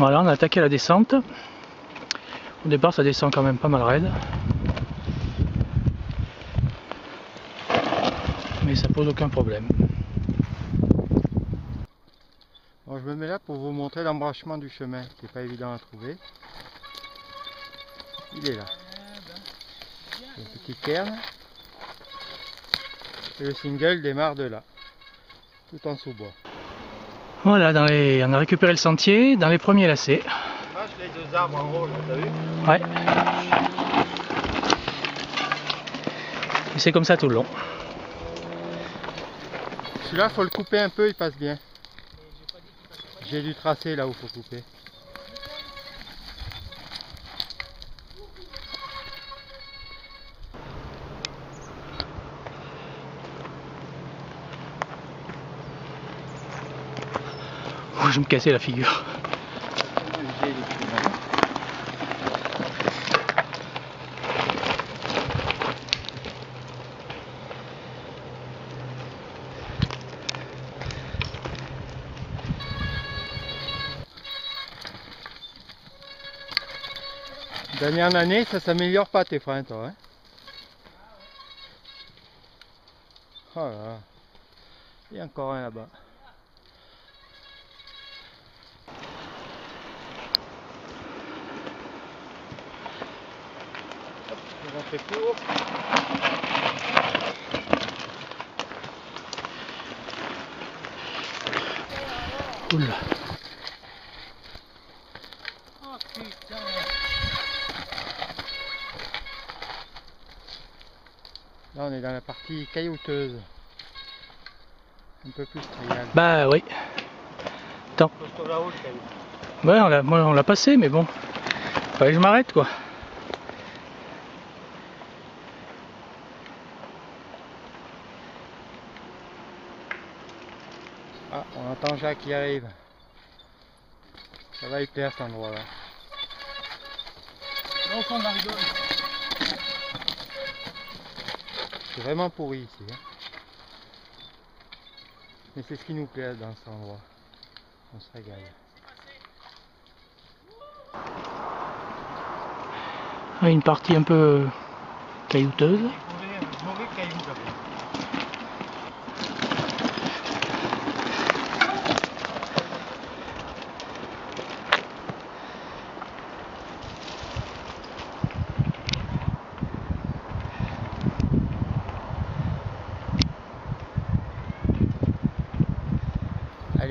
Voilà, on a attaqué la descente. Au départ, ça descend quand même pas mal raide. Mais ça pose aucun problème. Bon, je me mets là pour vous montrer l'embranchement du chemin, qui n'est pas évident à trouver. Il est là. Une petite cairn. Et le single démarre de là, tout en sous-bois. Voilà, dans les... on a récupéré le sentier dans les premiers lacets. Les deux arbres en haut, là, t'as vu Ouais. Et c'est comme ça tout le long. Celui-là, faut le couper un peu, il passe bien. J'ai dû tracer là où faut couper. Je vais me casser la figure. Dernière année, ça s'améliore pas tes freins, toi. Hein oh là là. Il y a encore un là-bas. Rentrer plus haut. Oula. Là, on est dans la partie caillouteuse. Un peu plus trial. Bah oui. Caillou. Ouais, on l'a, moi, on l'a passé, mais bon. Fallait que je m'arrête quoi. Ah, on entend Jacques qui arrive. Ça va y plaire cet endroit-là. Au fond de la rigole. C'est vraiment pourri ici. hein. Mais c'est ce qui nous plaît dans cet endroit. On se régale. Ouais, Une partie un peu caillouteuse. Mauvais caillou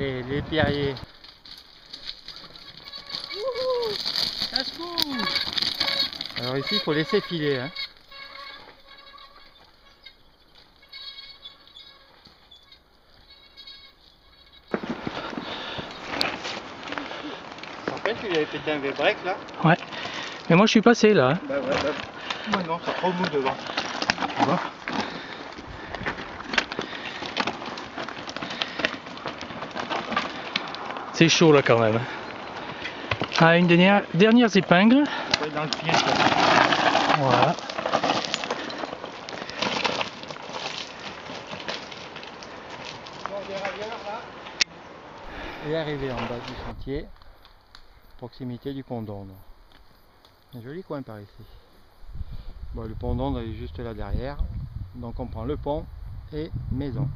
Allez, les pierriers. Alors ici, il faut laisser filer. Hein. Lui avais pété un V-break là? Ouais. Mais moi je suis passé là. hein. Bah ouais, bah. Moi non, c'est trop mou devant. Tu vois C'est chaud là quand même. Ah, une dernière, dernière épingle. Ça va être dans le pied. ça. Voilà. Et arrivé en bas du sentier, proximité du pont d'Onde. Un joli coin par ici. Bon, le pont d'Onde est juste là derrière, donc on prend le pont et maison.